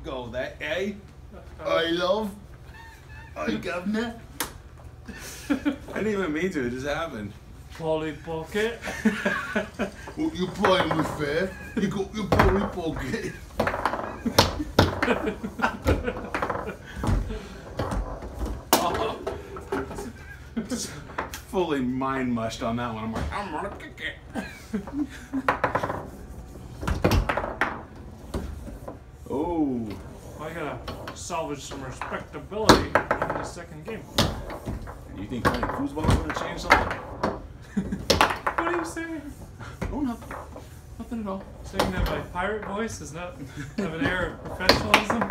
Right, go that, eh? I love. I governor. I didn't even mean to. It just happened. Polly Pocket. What you playing with there? You got your Polly Pocket. Fully mind mushed on that one. I'm like, I'm gonna kick it. I gotta salvage some respectability in the second game. you think playing foosball is gonna change something? What are you saying? Oh, nothing. Nothing at all. Saying that my pirate voice does not have an air of professionalism?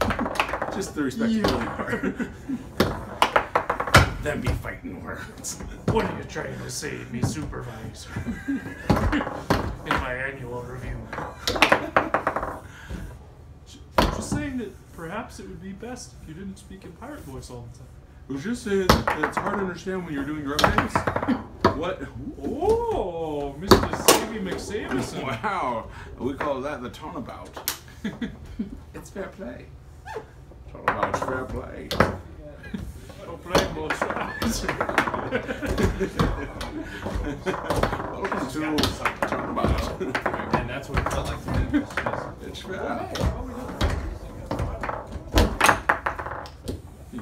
Just the respectability part. Them be fighting words. What are you trying to say, me supervisor? In my annual review. Just saying that perhaps it would be best if you didn't speak in pirate voice all the time. I was just saying that it's hard to understand when you're doing your updates. what? Oh, Mr. Savvy McSavison. Wow. We call that the turnabout. it's fair play. Turnabout's fair play. Go play both sides. Welcome to turnabout. And that's what it felt like to me. was just- It's fair.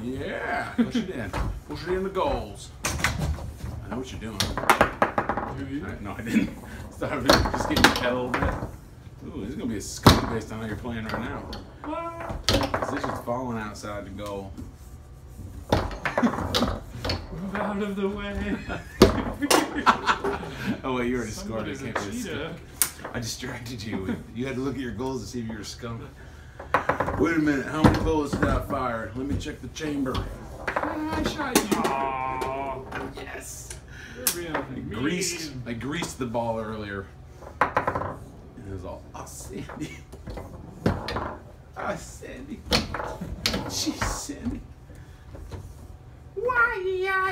Yeah. Push it in. Push it in the goals. I know what you're doing. I- No, I didn't. Stop it. Just getting your head a little bit. Ooh, this is gonna be a skunk based on how you're playing right now. What? is falling outside the goal. Move out of the way. Oh wait, you already scored. I can't a. I distracted you. You had to look at your goals to see if you were a skunk. Wait a minute. How many bullets did I fire? Let me check the chamber. I shot you. Aww. Yes. I greased. I greased the ball earlier. It was all, ah, Sandy. Ah, Sandy. Jeez, Sandy. Why, yeah,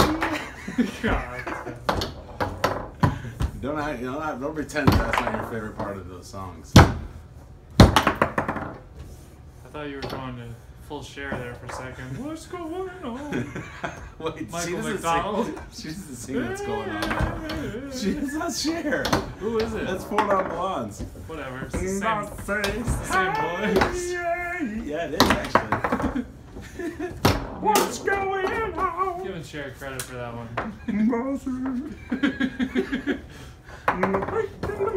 God. Don't, I, you know, don't pretend that's not your favorite part of those songs. I thought you were going to full Cher there for a second. What's going on? Wait, Michael she McDonald? Sing, she doesn't sing what's going on. She does not Cher. Who is it? That's Four Non Blondes. Whatever. It's the same, it's the same voice. Yeah, it is actually. What's going on? Giving Cher credit for that one. In the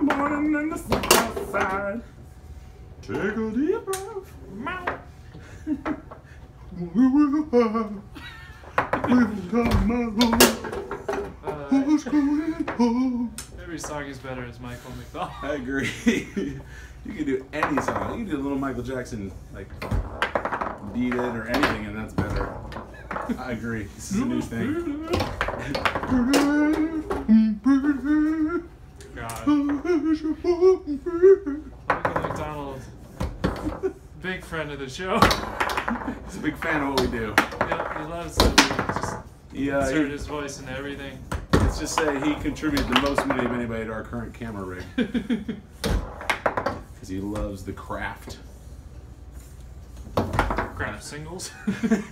morning and the sun outside. Take a deep breath. Meow. Uh, What's going on? every song is better as Michael McDonald. I agree. you can do any song. You can do a little Michael Jackson, like beat it or anything, and that's better. I agree. This is a new thing. God. McDonald. Big friend of the show. He's a big fan of what we do. Yep, he loves to just Yeah, insert he, his voice into everything. let's just say he contributed the most money of anybody to our current camera rig because he loves the Kraft Crap singles.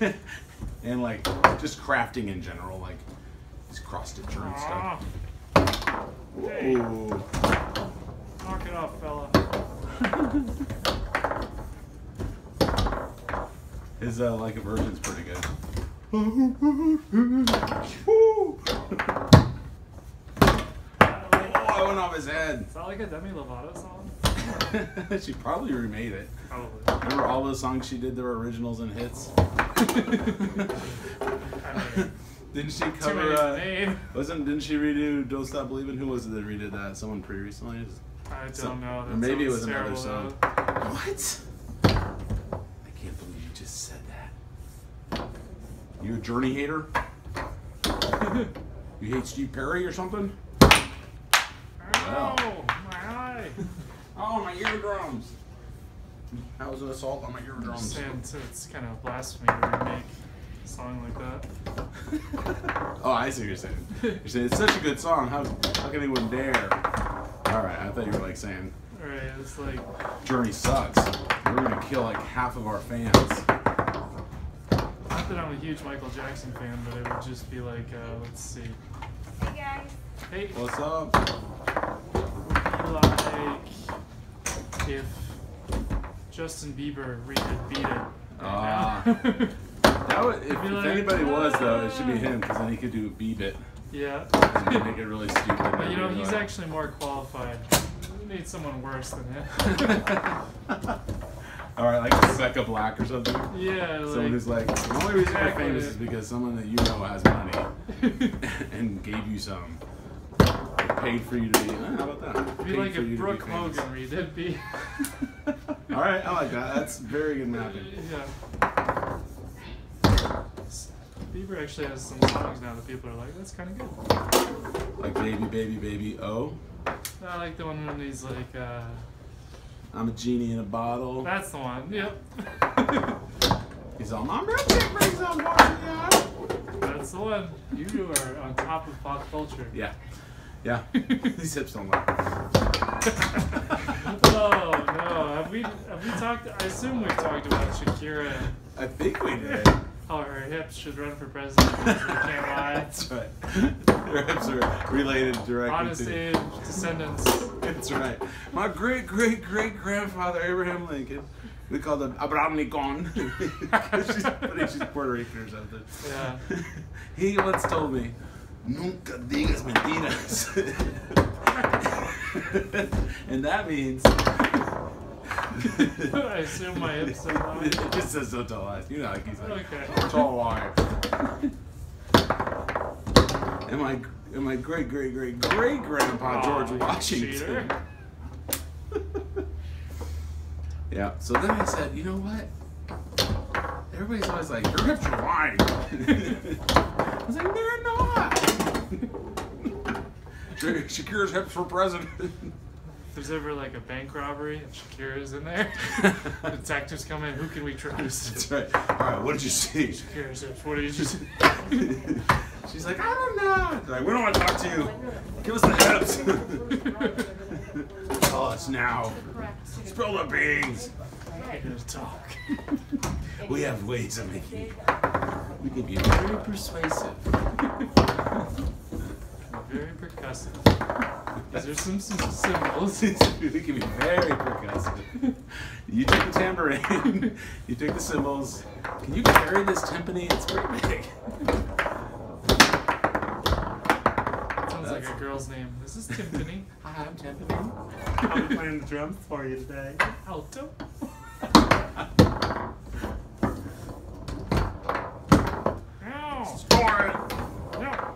and like just crafting in general, like his cross stitcher and stuff. Hey. Knock it off, fella. His uh, like a version's pretty good. Oh, I went off his head. Is that like a Demi Lovato song? she probably remade it. Probably. Remember all those songs she did that were originals and hits? Didn't she cover? Uh, wasn't? Didn't she redo "Don't Stop Believing"? Who was it that redid that? Someone pretty recently. I don't know. or That maybe it was another song. though. What? I can't believe you just said that. You a Journey hater? You hate Steve Perry or something? Wow. My eye. Oh, my eardrums. That was an assault on my eardrums. it's, it's kind of blasphemy to remake song like that. oh, I see what you're saying. You're saying it's such a good song. How, how can anyone dare? All right, I thought you were like saying All right, it's like Journey sucks. we're gonna kill like half of our fans. Not that I'm a huge Michael Jackson fan, but it would just be like, uh, let's see. Hey guys. Hey, What's up? like if Justin Bieber redid Beat It. Ah. right now. That would, if, if like, anybody was though, it should be him because then he could do Beep It yeah. and make it really stupid. But you know, he's like- actually more qualified. We need someone worse than him. All right, like Rebecca Black or something. yeah, like. Someone who's like, the only reason you're famous is because someone that you know has money and gave you some, paid for you to be. eh, how about that? Be Paid like if Brooke. Hogan redid Beat. All right, I like that. That's very good mapping. Yeah. Bieber actually has some songs now that people are like, that's kind of good. Like baby, baby, baby. Oh, I like the one when he's like, uh, I'm a genie in a bottle. that's the one. Yep. He's all, my birthday brings on party. that's the one. You are on top of pop culture. Yeah, yeah. These hips don't lie. Oh no! Have we have we talked? I assume we've talked about Shakira I think we did. How her hips should run for president. can't lie. That's right. Their hips are related directly Honest to. age, descendants. That's right. My great great great grandfather Abraham Lincoln. We call him Abraham Lincoln. she's, think she's Puerto Rican or something. Yeah. He once told me, Nunca digas mentiras. and that means. I assume my hips are lying. It just says don't tell. You know, like he's like, Okay. tall liar. And my, and my great great great great grandpa George Oh, you Washington. Yeah. So then I said, you know what? Everybody's always like, your hips are lying. I was like, they're not. Shakira's hips for president. If there's ever like a bank robbery and Shakira's in there, detectives come in. Who can we trust? That's right. All right. What did you see? Shakira's hips. What did you just? She's like, I don't know. They're like, we don't want to talk to you. Give us the hips. Tell us now. Spill the beans. I gotta talk. We have ways of making it. We can be very persuasive. Very percussive. These are some, some symbols. we can be very percussive. You take the tambourine, you take the cymbals. Can you carry this timpani? It's pretty big. Sounds like a girl's name. This is Timpani. Hi, I'm timpani. I'll be playing the drums for you today. Alto. Ow! Store it. No.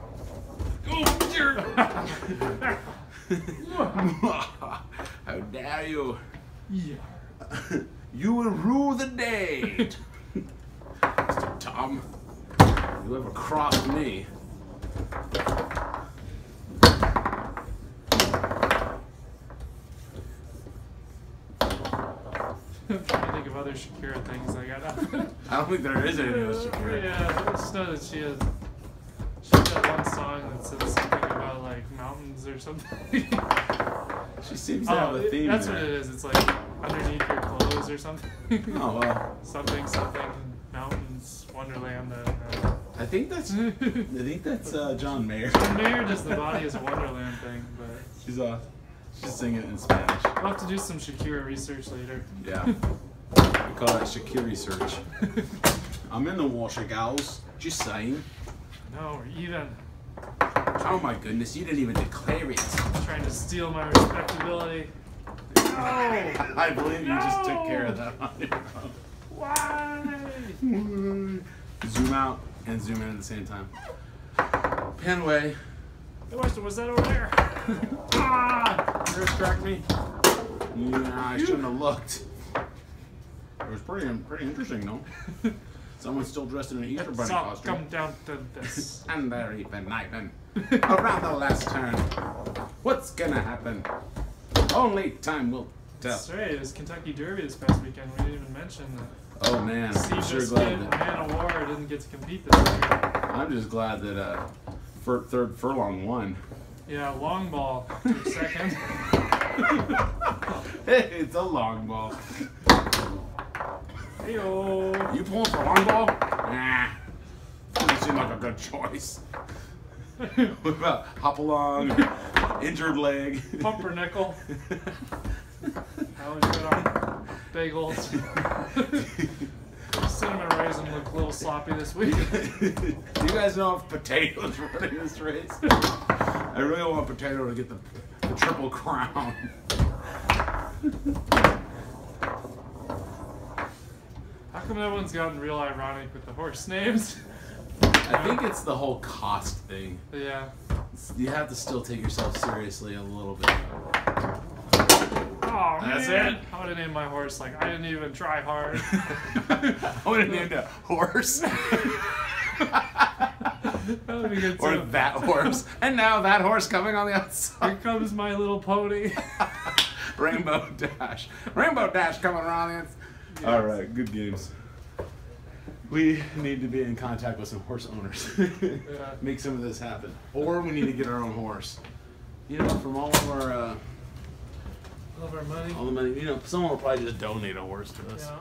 Oh, dear. How dare you? Yeah. You will rue the day. Mr. Tom, you ever crossed me? I'm trying to think of other Shakira things I got up. I don't think there is any else Shakira. Yeah, I just know that she has. She's got one song that said something about like mountains or something. She seems to have oh, a it- theme that's there. what it is. It's like underneath your clothes or something. Oh well, something, something, mountains, Wonderland. Uh. I think that's I think that's uh, John Mayer. Mayor does the body is Wonderland thing, but She's uh, she's singing it in Spanish. we'll have to do some Shakira research later. Yeah, we call that Shakira research. I'm in the water, gals. Just saying. No, we're even. Oh my goodness, you didn't even declare it. Trying to steal my respectability. No! I believe you just took care of that on your Why? Zoom out and zoom in at the same time. Pan away. Hey, Weston, what's that over there? ah! You distract me. Yeah, I shouldn't have looked. It was pretty pretty interesting, though. Someone's still dressed in an Easter bunny all costume. come down to this. And they're even knifing. Around the last turn. What's gonna happen? Only time will tell. That's right. It was Kentucky Derby this past weekend. We didn't even mention that. Oh man, I'm sure glad that Man o' War didn't get to compete this year. I'm just glad that uh, fur, third furlong won. Yeah, long ball second. Hey, it's a long ball. Heyo. You pulling for long ball? Nah. Doesn't seem like a good choice. what about hop along, injured leg? Pumpernickel. That was good on bagels. Cinnamon raisin looked a little sloppy this week. Do you guys know if potatoes running this race? I really want potato to get the, the triple crown. How come that one's gotten real ironic with the horse names? I think it's the whole cost thing. yeah. You have to still take yourself seriously a little bit. Oh That's man. it? I would have named my horse like I didn't even try hard. I would have named a horse. that would be good or that horse. And now that horse coming on the outside. Here comes my little pony. Rainbow Dash. Rainbow Dash coming around the outside. All right, good games. We need to be in contact with some horse owners. Yeah. Make some of this happen. Or we need to get our own horse. You know, from all of our, uh, Love our money. all the money, you know, someone will probably just donate a horse to us. Yeah.